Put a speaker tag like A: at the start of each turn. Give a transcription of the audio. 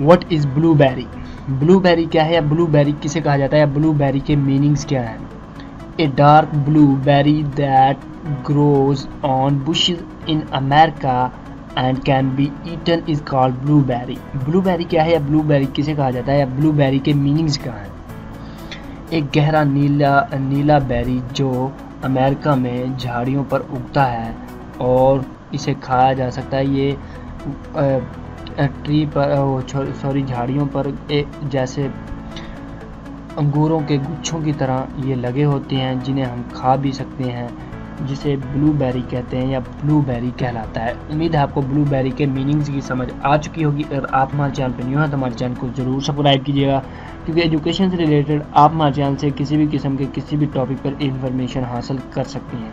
A: What is blueberry blueberry क्या है या ब्लू ब्लूबेरी किसे कहा जाता है या ब्लू ब्लूबेरी के मीनिंग्स क्या हैं? A dark blue berry that grows on bush in America and can be eaten is called blueberry blueberry क्या है या ब्लू ब्लूबेरी किसे कहा जाता है या ब्लू ब्लूबेरी के मीनिंग्स क्या हैं? एक गहरा नीला नीला बेरी जो अमेरिका में झाड़ियों पर उगता है और इसे खाया जा सकता है। ये ट्री पर सॉरी झाड़ियों पर एक जैसे अंगूरों के गुच्छों की तरह ये लगे होते हैं, जिन्हें हम खा भी सकते हैं, जिसे ब्लूबेरी कहते हैं या ब्लूबेरी कहलाता है। उम्मीद है आपको ब्लूबेरी के मीनिंग्स की समझ आ चुकी होगी अगर आप हमारे चैनल पर न्यू हैं तो हमारे चैनल को ज़रूर सब्सक्राइब कीजिएगा, क्योंकि एजुकेशन से रिलेटेड आप हमारे चैनल से किसी भी किस्म के किसी भी टॉपिक पर इंफॉर्मेशन हासिल कर सकते हैं।